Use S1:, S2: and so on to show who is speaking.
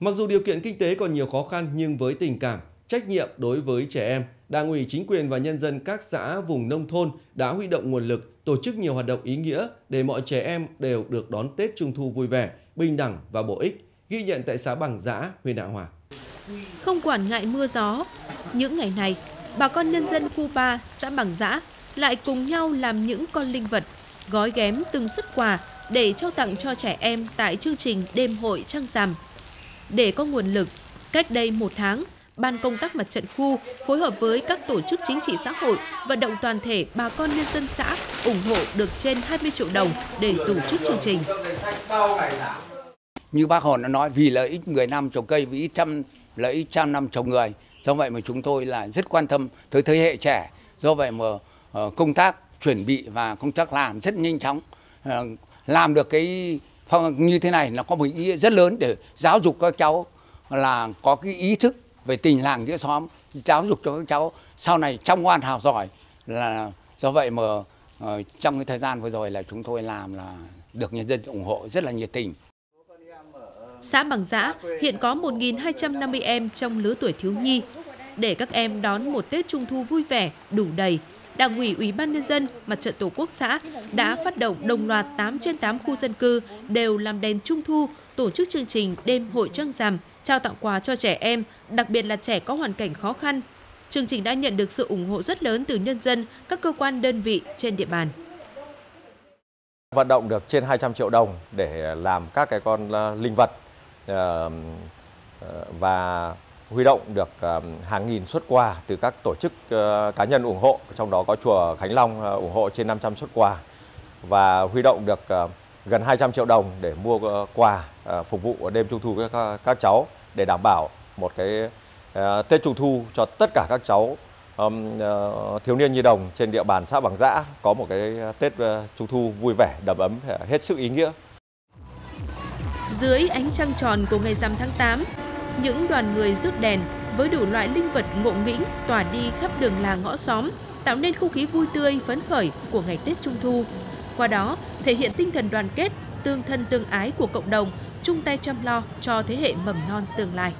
S1: Mặc dù điều kiện kinh tế còn nhiều khó khăn nhưng với tình cảm, trách nhiệm đối với trẻ em, Đảng ủy chính quyền và nhân dân các xã vùng nông thôn đã huy động nguồn lực tổ chức nhiều hoạt động ý nghĩa để mọi trẻ em đều được đón Tết Trung thu vui vẻ, bình đẳng và bổ ích, ghi nhận tại xã Bằng Giã, huyện Hạ Hòa.
S2: Không quản ngại mưa gió, những ngày này, bà con nhân dân khu 3, xã Bằng Giã lại cùng nhau làm những con linh vật, gói ghém từng xuất quà để trao tặng cho trẻ em tại chương trình đêm hội trăng rằm. Để có nguồn lực, cách đây một tháng, Ban công tác mặt trận khu phối hợp với các tổ chức chính trị xã hội vận động toàn thể bà con nhân dân xã ủng hộ được trên 20 triệu đồng để tổ chức chương trình.
S3: Như bác Hồn đã nói vì lợi ích người năm trồng cây vì trăm lợi ích trăm năm trồng người. Do vậy mà chúng tôi là rất quan tâm tới thế hệ trẻ. Do vậy mà ờ, công tác chuẩn bị và công tác làm rất nhanh chóng. Ờ, làm được cái Vâng, như thế này là có một ý nghĩa rất lớn để giáo dục các cháu là có cái ý thức về tình làng nghĩa xóm giáo dục cho các cháu sau này trong ngoan hào giỏi là do vậy mà ờ, trong cái thời gian vừa rồi là chúng tôi làm là được nhân dân ủng hộ rất là nhiệt tình.
S2: Xã Bằng Giã hiện có 1.250 em trong lứa tuổi thiếu nhi. Để các em đón một Tết Trung thu vui vẻ, đủ đầy, Đảng ủy Ủy ban Nhân dân, Mặt trận Tổ quốc xã đã phát động đồng loạt 8 trên 8 khu dân cư đều làm đèn Trung thu, tổ chức chương trình đêm hội trăng rằm, trao tặng quà cho trẻ em, đặc biệt là trẻ có hoàn cảnh khó khăn. Chương trình đã nhận được sự ủng hộ rất lớn từ nhân dân, các cơ quan đơn vị trên địa bàn.
S4: Vận động được trên 200 triệu đồng để làm các cái con ờ, linh vật ờ, ờ, và huy động được hàng nghìn xuất quà từ các tổ chức ờ, cá nhân ủng hộ, trong đó có chùa Khánh Long ờ, ủng hộ trên 500 xuất quà và huy động được ờ, gần 200 triệu đồng để mua quà phục vụ đêm trung thu các, các cháu để đảm bảo một cái Tết Trung thu cho tất cả các cháu thiếu niên nhi đồng trên địa bàn xã Bằng Giã có một cái Tết Trung thu vui vẻ, đầm ấm, hết sức ý nghĩa.
S2: Dưới ánh trăng tròn của ngày rằm tháng 8, những đoàn người rước đèn với đủ loại linh vật ngộ nghĩnh tỏa đi khắp đường làng ngõ xóm, tạo nên không khí vui tươi, phấn khởi của ngày Tết Trung thu. Qua đó, thể hiện tinh thần đoàn kết, tương thân tương ái của cộng đồng, chung tay chăm lo cho thế hệ mầm non tương lai.